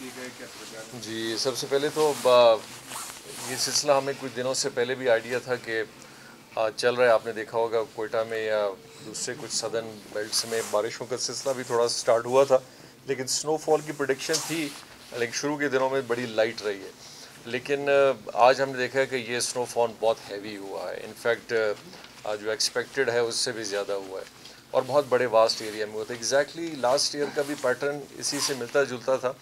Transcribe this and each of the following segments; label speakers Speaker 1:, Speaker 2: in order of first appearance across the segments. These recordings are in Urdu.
Speaker 1: کیے گئے کیا
Speaker 2: جی سب سے پہلے تو با- یہ سلسلہ ہمیں کچھ دنوں سے پہلے بھی آئیڈیا تھا کہ آ، چل رہا ہے آپ نے دیکھا ہوگا کوئٹہ میں یا دوسرے کچھ سدن بیلٹس میں بارشوں کا سلسلہ بھی تھوڑا سٹارٹ ہوا تھا لیکن سنو فال کی پروڈکشن تھی لیکن شروع کے دنوں میں بڑی لائٹ رہی ہے۔ لیکن آ، آج ہم نے دیکھا ہے کہ یہ سنو فال بہت ہیوی ہوا ہے۔ انفیکٹ جو ایکسپیکٹڈ ہے اس سے بھی زیادہ ہوا ہے۔ اور بہت بڑے واسٹ ایریا میں ہوا تھا۔ ایگزیکٹلی لاسٹ ایئر کا بھی پیٹرن اسی سے ملتا جلتا تھا۔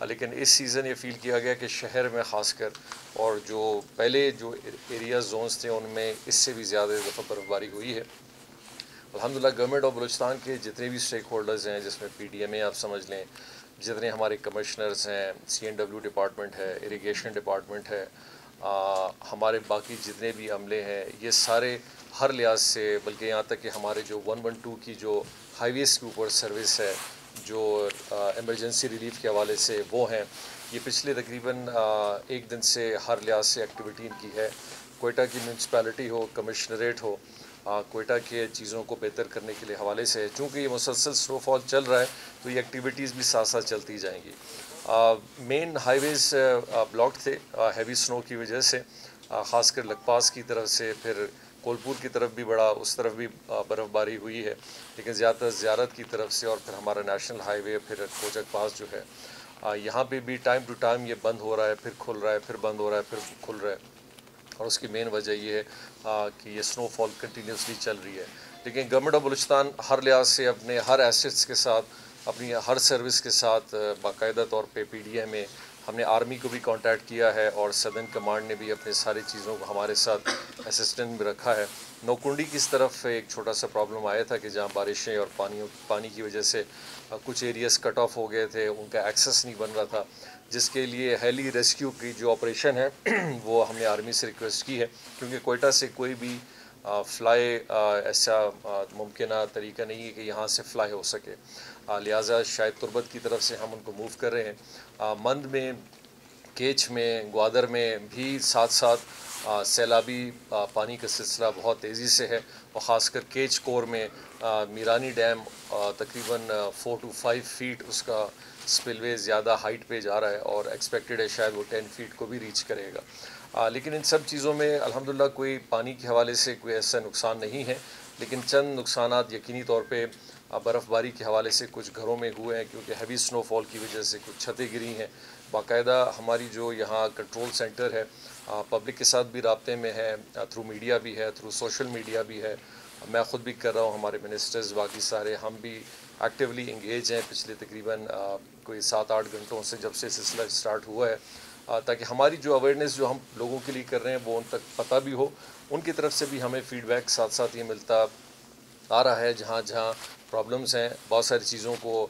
Speaker 2: لیکن اس سیزن یہ فیل کیا گیا کہ شہر میں خاص کر اور جو پہلے جو ایریا زونز تھے ان میں اس سے بھی زیادہ دفعہ برف باری ہوئی ہے۔ الحمدللہ گورنمنٹ آف بلوچستان کے جتنے بھی اسٹیک ہولڈرز ہیں جس میں پی ڈی ایم اے آپ سمجھ لیں جتنے ہمارے کمشنرز ہیں سی این ڈبلیو ڈپارٹمنٹ ہے اریگیشن ڈپارٹمنٹ ہے آ، ہمارے باقی جتنے بھی عملے ہیں یہ سارے ہر لحاظ سے بلکہ یہاں تک کہ ہمارے جو ون ون ٹو کی جو ہائی ویز کے اوپر سروس ہے جو ایمرجنسی ریلیف کے حوالے سے وہ ہیں، یہ پچھلے تقریباً ایک دن سے ہر لحاظ سے ایکٹیویٹی ان کی ہے۔ کوئٹہ کی میونسپیلٹی ہو کمشنریٹ ہو کوئٹہ کے چیزوں کو بہتر کرنے کے لیے حوالے سے ہے۔ چونکہ یہ مسلسل سنو فال چل رہا ہے، تو یہ ایکٹیویٹیز بھی ساتھ ساتھ چلتی جائیں گی۔ مین ہائی ویز بلاک تھے ہیوی سنو کی وجہ سے خاص کر لکپاس کی طرف سے، پھر کولپور کی طرف بھی بڑا، اس طرف بھی برف باری ہوئی ہے۔ لیکن زیادہ تر زیارت کی طرف سے اور پھر ہمارا نیشنل ہائی وے پھر کوچک پاس جو ہے یہاں پہ بھی ٹائم ٹو ٹائم یہ بند ہو رہا ہے، پھر کھل رہا ہے، پھر بند ہو رہا ہے، پھر کھل رہا ہے۔ اور اس کی مین وجہ یہ ہے کہ یہ سنو فال کنٹینیوسلی چل رہی ہے۔ لیکن گورنمنٹ آف بلوچستان ہر لحاظ سے اپنے ہر ایسٹس کے ساتھ، اپنی ہر سروس کے ساتھ باقاعدہ طور پہ پی ڈی ایم میں ہم نے آرمی کو بھی کانٹیکٹ کیا ہے اور سدن کمانڈ نے بھی اپنے ساری چیزوں کو ہمارے ساتھ اسسٹنٹ میں رکھا ہے۔ نوکنڈی کی اس طرف ایک چھوٹا سا پرابلم آیا تھا کہ جہاں بارشیں اور پانی پانی کی وجہ سے کچھ ایریاز کٹ آف ہو گئے تھے، ان کا ایکسیس نہیں بن رہا تھا۔ جس کے لیے ہیلی ریسکیو کی جو آپریشن ہے، وہ ہم نے آرمی سے ریکویسٹ کی ہے۔ کیونکہ کوئٹہ سے کوئی بھی فلائی ایسا ممکنہ طریقہ نہیں ہے کہ یہاں سے فلائی ہو سکے۔ لہٰذا شاید تربت کی طرف سے ہم ان کو موو کر رہے ہیں۔ مند میں کیچ میں گوادر میں بھی ساتھ ساتھ سیلابی پانی کا سلسلہ بہت تیزی سے ہے۔ اور خاص کر کیچ کور میں میرانی ڈیم تقریباً فور ٹو فائیو فیٹ اس کا سپل وے زیادہ ہائٹ پہ جا رہا ہے اور ایکسپیکٹڈ ہے شاید وہ ٹین فیٹ کو بھی ریچ کرے گا۔ آ، لیکن ان سب چیزوں میں الحمدللہ کوئی پانی کے حوالے سے کوئی ایسا نقصان نہیں ہے۔ لیکن چند نقصانات یقینی طور پہ برف باری کے حوالے سے کچھ گھروں میں ہوئے ہیں کیونکہ ہیوی سنو فال کی وجہ سے کچھ چھتیں گری ہیں۔ باقاعدہ ہماری جو یہاں کنٹرول سینٹر ہے پبلک کے ساتھ بھی رابطے میں ہے تھرو میڈیا بھی ہے تھرو سوشل میڈیا بھی ہے۔ میں خود بھی کر رہا ہوں، ہمارے منسٹرز باقی سارے ہم بھی ایکٹیولی انگیج ہیں۔ پچھلے تقریباً کوئی سات آٹھ گھنٹوں سے جب سے سلسلہ اسٹارٹ ہوا ہے تاکہ ہماری جو اویئرنیس جو ہم لوگوں کے لیے کر رہے ہیں، وہ ان تک پتہ بھی ہو۔ ان کی طرف سے بھی ہمیں فیڈ بیک ساتھ ساتھ یہ ملتا آ رہا ہے جہاں جہاں پرابلمس ہیں بہت ساری چیزوں کو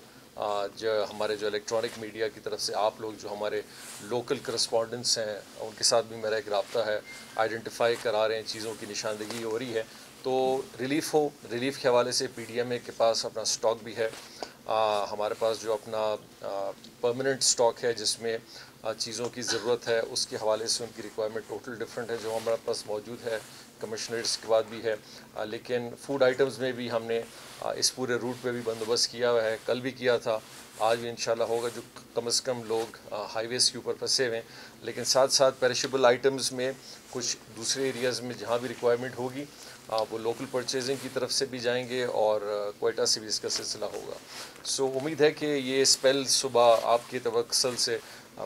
Speaker 2: جو ہمارے جو الیکٹرانک میڈیا کی طرف سے آپ لوگ جو ہمارے لوکل کرسپونڈنٹس ہیں ان کے ساتھ بھی میرا ایک رابطہ ہے آئیڈینٹیفائی کرا رہے ہیں چیزوں کی نشاندہی ہو رہی ہے۔ تو ریلیف ہو ریلیف کے حوالے سے پی ڈی ایم اے کے پاس اپنا سٹاک بھی ہے۔ آ، ہمارے پاس جو اپنا پرماننٹ سٹاک ہے جس میں آ، چیزوں کی ضرورت ہے اس کے حوالے سے ان کی ریکوائرمنٹ ٹوٹل ڈفرینٹ ہے جو ہمارے پاس موجود ہے۔ کمشنریٹس کے بعد بھی ہے۔ لیکن فوڈ آئٹمز میں بھی ہم نے اس پورے روٹ پہ بھی بندوبست کیا ہوا ہے۔ کل بھی کیا تھا۔ آج بھی انشاءاللہ ہوگا جو کم از کم لوگ ہائی ویز کے اوپر پھنسے ہوئے ہیں۔ لیکن ساتھ ساتھ پیرشیبل آئٹمز میں کچھ دوسرے ایریاز میں جہاں بھی ریکوائرمنٹ ہوگی وہ لوکل پرچیزنگ کی طرف سے بھی جائیں گے اور کوئٹہ سے بھی اس کا سلسلہ ہوگا۔ سو امید ہے کہ یہ اسپیل صبح آپ کے توسل سے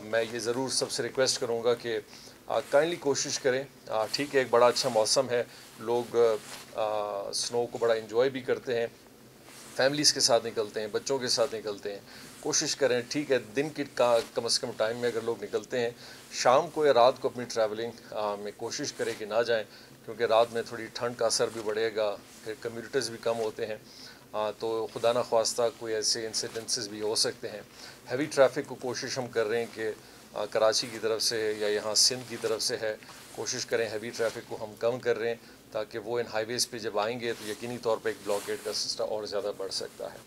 Speaker 2: میں یہ ضرور سب سے ریکویسٹ کروں گا کہ کائنڈلی کوشش کریں۔ ٹھیک ہے، ایک بڑا اچھا موسم ہے۔ لوگ سنو کو بڑا انجوائے بھی کرتے ہیں۔ فیملیز کے ساتھ نکلتے ہیں، بچوں کے ساتھ نکلتے ہیں۔ کوشش کریں، ٹھیک ہے، دن کی کم از کم ٹائم میں اگر لوگ نکلتے ہیں، شام کو یا رات کو اپنی ٹریولنگ میں کوشش کریں کہ نہ جائیں۔ کیونکہ رات میں تھوڑی ٹھنڈ کا اثر بھی بڑھے گا، پھر کمیوٹرز بھی کم ہوتے ہیں۔ تو خدا نہ خواستہ کوئی ایسے انسیڈنسز بھی ہو سکتے ہیں۔ ہیوی ٹریفک کو کوشش ہم کر رہے ہیں کہ کراچی کی طرف سے ہے یا یہاں سندھ کی طرف سے ہے کوشش کریں ہیوی ٹریفک کو ہم کم کر رہے ہیں تاکہ وہ ان ہائی ویز پہ جب آئیں گے تو یقینی طور پہ ایک بلاکیٹ کا سسٹم اور زیادہ بڑھ سکتا ہے۔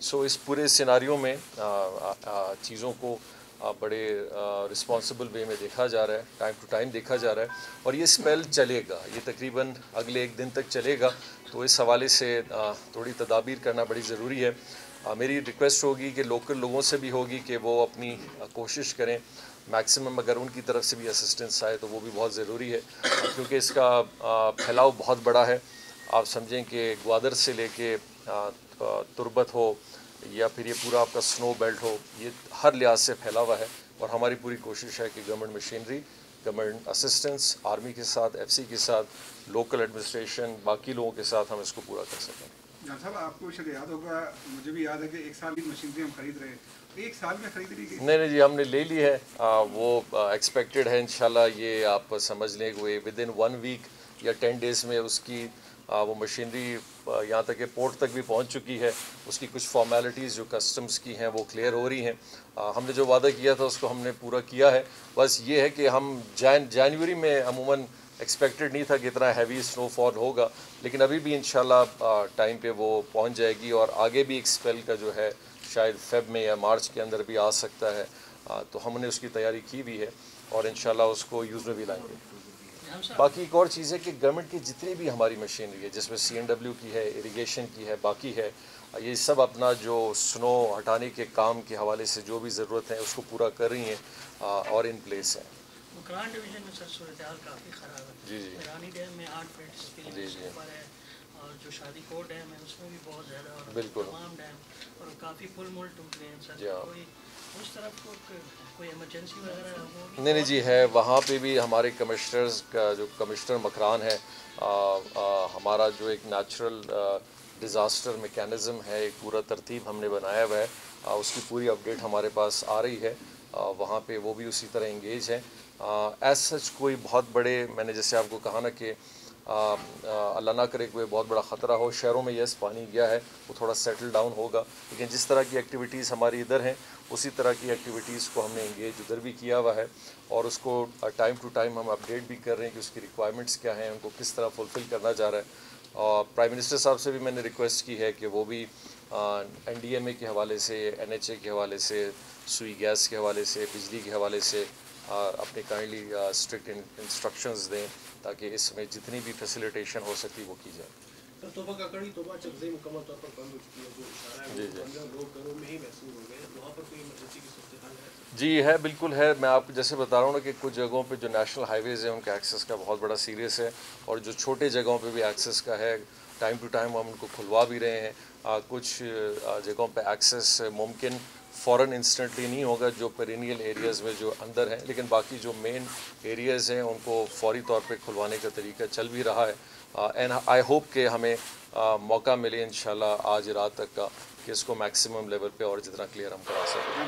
Speaker 2: سو اس پورے سیناریوں میں آ، آ، آ، چیزوں کو آ، بڑے رسپانسبل وے میں دیکھا جا رہا ہے ٹائم ٹو ٹائم دیکھا جا رہا ہے۔ اور یہ اسپیل چلے گا یہ تقریباً اگلے ایک دن تک چلے گا۔ تو اس حوالے سے آ، تھوڑی تدابیر کرنا بڑی ضروری ہے۔ میری ریکویسٹ ہوگی کہ لوکل لوگوں سے بھی ہوگی کہ وہ اپنی کوشش کریں۔ میکسیمم اگر ان کی طرف سے بھی اسسٹنس آئے تو وہ بھی بہت ضروری ہے۔ کیونکہ اس کا پھیلاؤ بہت بڑا ہے۔ آپ سمجھیں کہ گوادر سے لے کے تربت ہو یا پھر یہ پورا آپ کا سنو بیلٹ ہو، یہ ہر لحاظ سے پھیلا ہوا ہے۔ اور ہماری پوری کوشش ہے کہ government machinery government assistance army کے ساتھ ایف سی کے ساتھ لوکل ایڈمنسٹریشن باقی لوگوں کے ساتھ ہم اس کو پورا کر سکیں۔
Speaker 1: جان صاحب، آپ کو شاید یاد ہوگا، مجھے بھی یاد ہے کہ ایک سال کی مشینری ہم خرید رہے ہیں ایک سال میں خرید لی گئی۔
Speaker 2: نہیں نہیں جی ہم نے لے لی ہے۔ وہ ایکسپیکٹڈ ہے، انشاءاللہ یہ آپ سمجھ لیں کہ ود ان ون ویک یا ٹین ڈیز میں اس کی وہ مشینری یہاں تک کہ پورٹ تک بھی پہنچ چکی ہے۔ اس کی کچھ فارمیلٹیز جو کسٹمز کی ہیں، وہ کلیئر ہو رہی ہیں۔ ہم نے جو وعدہ کیا تھا، اس کو ہم نے پورا کیا ہے۔ بس یہ ہے کہ ہم جان جنوری میں عموماً ایکسپیکٹڈ نہیں تھا کہ اتنا ہیوی سنو فال ہوگا، لیکن ابھی بھی انشاءاللہ ٹائم پہ وہ پہنچ جائے گی اور آگے بھی ایک اسپیل کا جو ہے شاید فیب میں یا مارچ کے اندر بھی آ سکتا ہے۔ تو ہم نے اس کی تیاری کی بھی ہے اور انشاءاللہ اس کو یوز میں بھی لائیں گے۔ باقی ایک اور چیز ہے کہ گورنمنٹ کی جتنی بھی ہماری مشینری ہے، جس میں سی این ڈبلیو کی ہے اریگیشن کی ہے، باقی ہے، یہ سب اپنا جو سنو ہٹانے کے کام کے حوالے سے جو بھی ضرورت ہے، اس کو پورا کر رہی ہیں اور ان پلیس ہیں۔
Speaker 3: مکران ڈویژن میں سر صورتحال کافی خراب ہے۔
Speaker 2: جی جی۔
Speaker 3: میرانی ڈیم میں آٹھ اسپیل
Speaker 2: جی، جی۔
Speaker 3: کے اوپر ہے اور جو شادی ڈیم ہے اس میں بھی بہت زیادہ اور
Speaker 2: بالکل۔
Speaker 3: تمام ڈیم اور کافی پل مل ٹوٹ گئے ہیں۔ سر
Speaker 2: جی ہاں۔
Speaker 3: کوئی اس طرف کو کوئی ایمرجنسی وغیرہ ہوگی
Speaker 2: نہیں نہیں جی ہے۔ وہاں پہ بھی ہمارے کمشنرز کا جو کمشنر مکران ہے ہمارا جو ایک نیچرل ڈیزاسٹر میکینزم ہے ایک پورا ترتیب ہم نے بنایا ہوا ہے۔ اس کی پوری اپڈیٹ ہمارے پاس آ رہی ہے۔ وہاں پہ وہ بھی اسی طرح انگیج ہیں۔ ایز سچ کوئی بہت بڑے، میں نے جیسے آپ کو کہا نا کہ اللہ نہ کرے کوئی بہت بڑا خطرہ ہو، شہروں میں یس پانی گیا ہے، وہ تھوڑا سیٹل ڈاؤن ہوگا۔ لیکن جس طرح کی ایکٹیویٹیز ہماری ادھر ہیں، اسی طرح کی ایکٹیویٹیز کو ہم نے انگیج ادھر بھی کیا ہوا ہے۔ اور اس کو ٹائم ٹو ٹائم ہم اپڈیٹ بھی کر رہے ہیں کہ اس کی ریکوائرمنٹس کیا ہیں، ان کو کس طرح فلفل کرنا جا رہا ہے۔ اور پرائم منسٹر صاحب سے بھی میں نے ریکویسٹ کی ہے کہ وہ بھی این ڈی ایم اے کے حوالے سے این ایچ اے کے حوالے سے سوئی گیس کے حوالے سے، بجلی کے حوالے سے آ، اپنے کائنڈلی اسٹرکٹ انسٹرکشنز دیں تاکہ اس میں جتنی بھی فیسیلیٹیشن ہو سکتی وہ کی جائے۔ جی، جی۔
Speaker 4: ہے؟
Speaker 2: جی ہے بالکل ہے۔ میں آپ کو جیسے بتا رہا ہوں نا کہ کچھ جگہوں پہ جو نیشنل ہائی ویز ہیں ان کا ایکسیس کا بہت بڑا سیریس ہے اور جو چھوٹے جگہوں پہ بھی ایکسیس کا ہے ٹائم ٹو ٹائم ہم ان کو کھلوا بھی رہے ہیں۔ کچھ جگہوں پہ ایکسیس ممکن فوراً انسٹنٹلی نہیں ہوگا جو پرینیل ایریاز میں جو اندر ہیں، لیکن باقی جو مین ایریاز ہیں، ان کو فوری طور پہ کھلوانے کا طریقہ چل بھی رہا ہے۔ اینڈ آئی ہوپ کہ ہمیں موقع ملے انشاءاللہ آج رات تک کا، کہ اس کو میکسیمم لیول پہ اور جتنا کلیئر ہم کرا سکیں۔